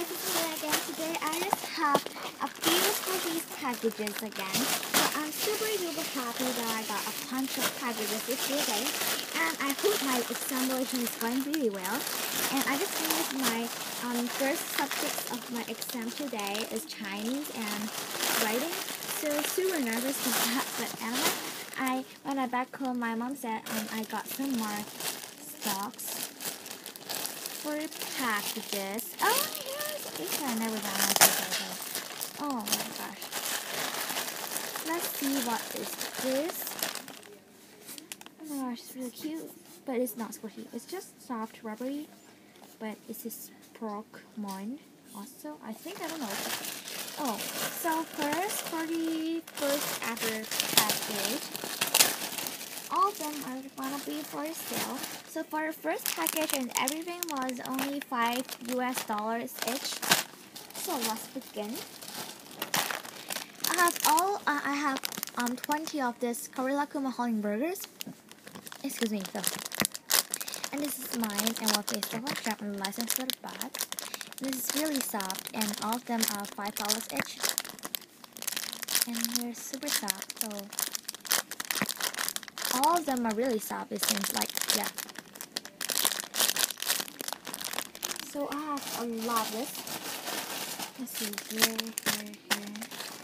guys, it's again. Today I just have a few of these packages again. So I'm super duper happy that I got a bunch of packages this today. And I hope my examination is going really well. And I just finished my um, first subject of my exam today is Chinese and writing. So super nervous for that. But anyway, I when I back home, my mom said um, I got some more stocks for packages. Oh, this. I never this Oh my gosh. Let's see what is this. Oh my gosh, it's really cute. But it's not squishy. It's just soft, rubbery. But this is Pokemon also. I think, I don't know. Oh, so first, for the first ever package, them are gonna be for sale. So for the first package and everything was only 5 US dollars each. So let's begin. I have all, uh, I have um 20 of this Korilakkuma Holling burgers. Excuse me, so. And this is mine and what they still have Japanese license for the back. This is really soft and all of them are $5 each. And they're super soft, so all of them are really soft, it seems like, yeah. So I have a lot of this. Let's see, here, here, here.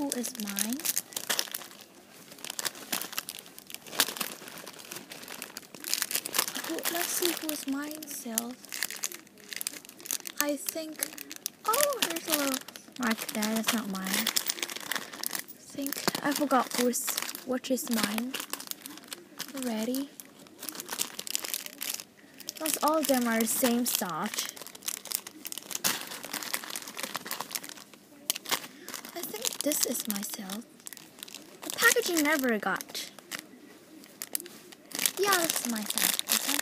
Who is mine. Let's see who's mine self. I think. Oh, there's a little mark there. That's not mine. I think I forgot who's which is mine. Ready? Because all of them are the same starch. I think this is myself. The packaging never got. Yeah, this is myself. Okay.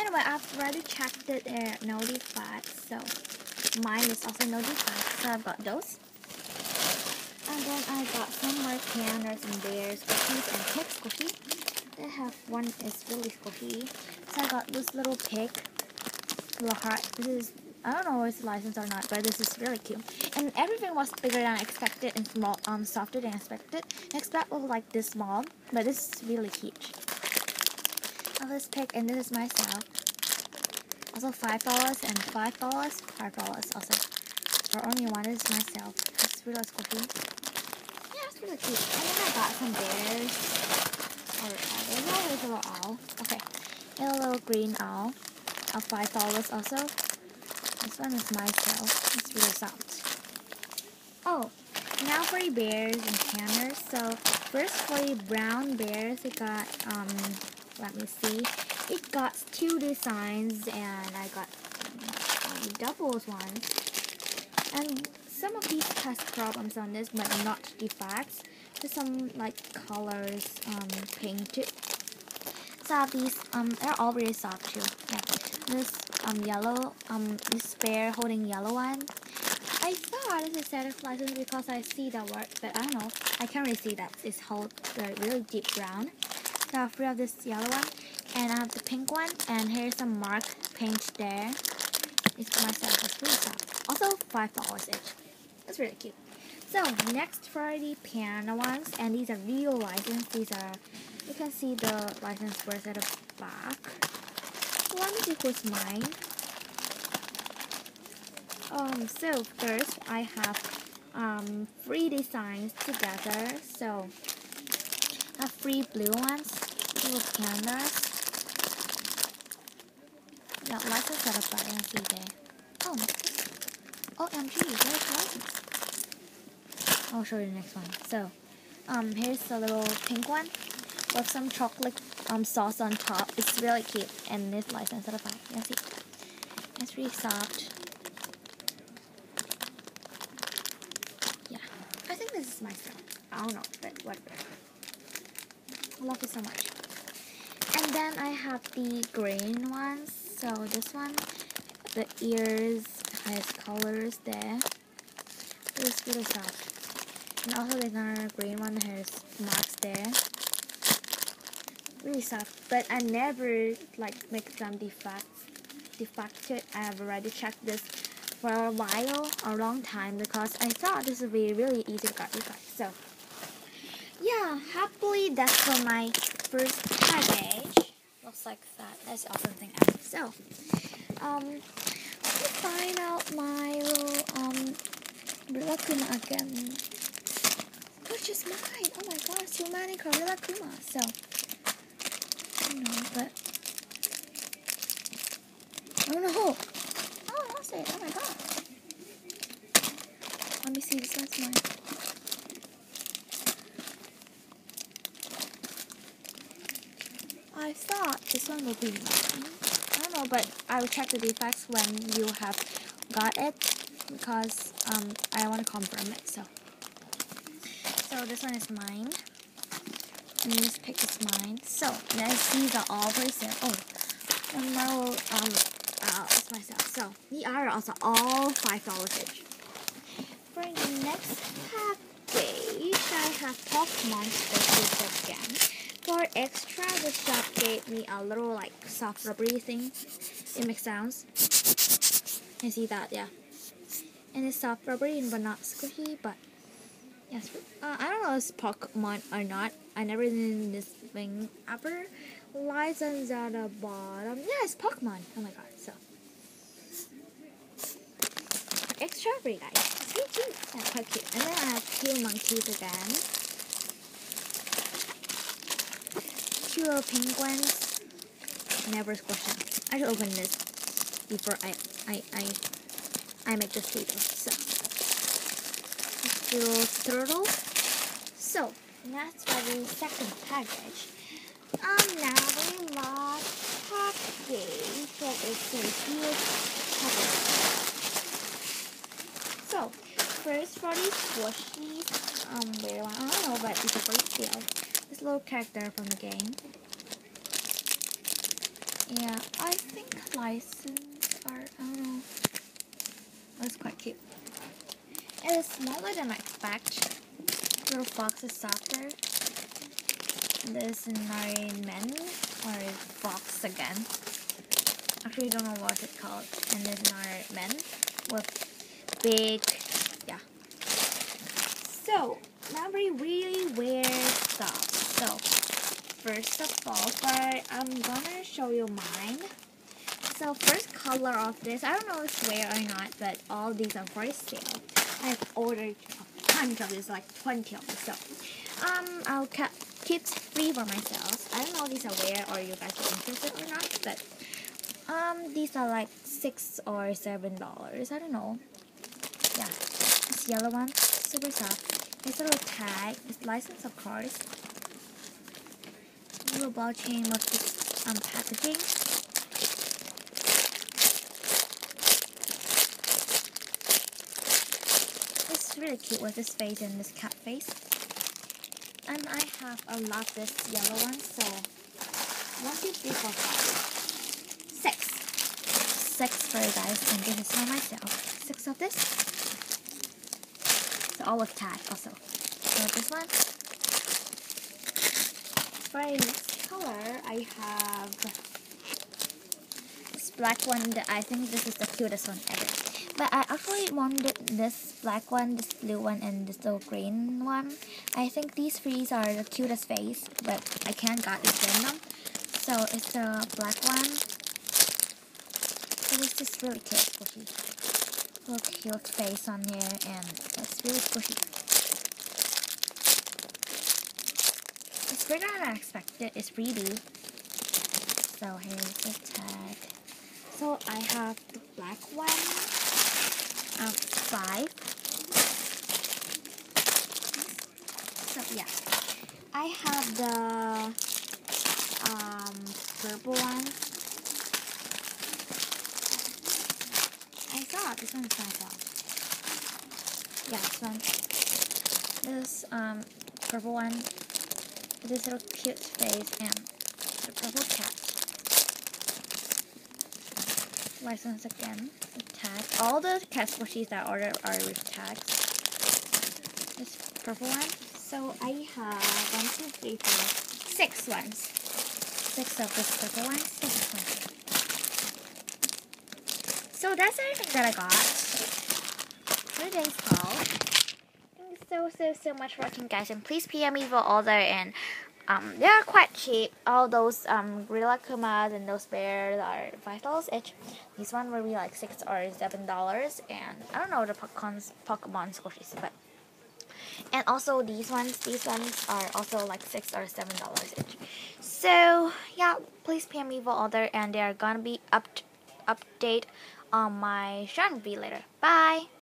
Anyway, I've already checked it uh, and notified, so mine is also notified. So I've got those. And then I got some more pandas and bears, cookies, and pig squishy. They have one is really squishy. So I got this little pig, little heart. This is I don't know if it's licensed or not, but this is really cute. And everything was bigger than I expected and small, um, softer than I expected. I expect was like this small, but this is really huge. I this pick, and this is myself. Also five dollars and five dollars, five dollars also. For only one is myself. It's really squishy. Yeah, it's really cute. And then I got some bears. Or there's a little owl. Okay, and a little green owl. Of five dollars also. This one is myself. It's really soft. Oh, now for the bears and canners. So first for the brown bears, it got um, let me see. It got two designs, and I got um, doubles one. And some of these has problems on this, but not defects. There's some like colors um painted. So these um they're all really soft too. Yeah, this um yellow um this bear holding yellow one. I thought this is status license because I see the word, but I don't know. I can't really see that. It's hold the really deep brown. So I have three of this yellow one, and I have the pink one, and here's some mark paint there. It's for myself. It's really soft. Also five dollars each. That's really cute. So next for the piano ones, and these are real license. These are you can see the license words at the back. Me see who's mine. Um, so first I have um, three designs together. So I have three blue ones, little pandas. Yeah, license at back and see there. Oh, OMG, where's license? I'll show you the next one. So, um, here's the little pink one with some chocolate um, sauce on top. It's really cute and it's light instead of pie. you see? It's really soft. Yeah. I think this is my favorite. I don't know, but whatever. I love it so much. And then I have the green ones. So this one, the ears has colors there. It's really soft. And also the green one has marks there. Really soft. But I never like make them defect defected. I've already checked this for a while, a long time, because I thought this would be really easy to get defect. So yeah, happily that's for my first package. Looks like that. That's awesome thing ever. So, um, let me find out my little, um, again. Which is mine. Oh my god, so many Rilakkuma. So, I don't know, but, oh no. Oh, I lost it. Oh my god. Let me see, this one's mine. I thought this one would be I don't know, but I will check the defects when you have got it because um, I want to confirm it. So, so this one is mine. And this pick is mine. So, next, these are all sale. Oh, and I will um, uh, it's myself. So, these are also all five dollars each. For the next package, I have Pokemon Special again for extra, the shop gave me a little like soft rubbery thing. It makes sounds. You see that, yeah. And it's soft rubbery but not squishy, but yes. Uh, I don't know if it's Pokemon or not. I never seen this thing ever. License at the bottom. Yeah, it's Pokemon. Oh my god, so. Extra you guys. Really cute. Yeah, quite cute. And then I have two monkeys again. two penguins. Never squished them. I should open this before I I I I make this video. So little turtle. So that's for the second package. Um now the last package that is a huge package. So first for these squishies, um where I don't know but it's a great deal. This little character from the game. Yeah, I think license are, I don't know. That's quite cute. It is smaller than I expect. Little fox is softer. This is men, or fox again. Actually, don't know what it's called. And another men with big, yeah. So, Mabry really weird stuff. So, first of all, but I'm gonna show you mine. So first color of this, I don't know if it's rare or not, but all these are for sale. I've ordered a bunch of these, like 20 of these. So um, I'll keep three for myself. I don't know if these are rare or you guys are interested or not, but um, these are like six or seven dollars. I don't know. Yeah, this yellow one, super soft. This little tag, it's licensed of course little ball chain with this um, packaging. It's really cute with this face and this cat face. And I have a lot of this yellow one, so one, two, three, four, five, six. Six for you guys, and this is for myself. Six of this. So all with tag also. So this one. For next color, I have this black one. That I think this is the cutest one ever. But I actually wanted this black one, this blue one, and this little green one. I think these three are the cutest face, but I can't got of them. So it's the black one. It was just really cute, squishy. Little cute face on here, and it's really squishy. bigger than I expected. It's freebie. So here's the tag. So I have the black one. Um, five. So yeah. I have the um, purple one. I saw this one's not Yeah, this one. this um purple one, this little cute face, and the purple cat. License again, the tag. All the cat squishies that I ordered are with tags. This purple one. So I have one, two, three, four, six ones. Six of this purple one, six ones. So that's everything that I got for today's haul. Thank you so, so, so much for watching, guys. And please PM me for order. And um, they are quite cheap. All those um, Korilakkumas and those bears are $5 each. These one will be like 6 or $7. And I don't know the Pokemon, Pokemon squishies, but and also these ones these ones are also like six or seven dollars each so yeah please pay me for order and they are gonna be up update on my Storenvy later. Bye!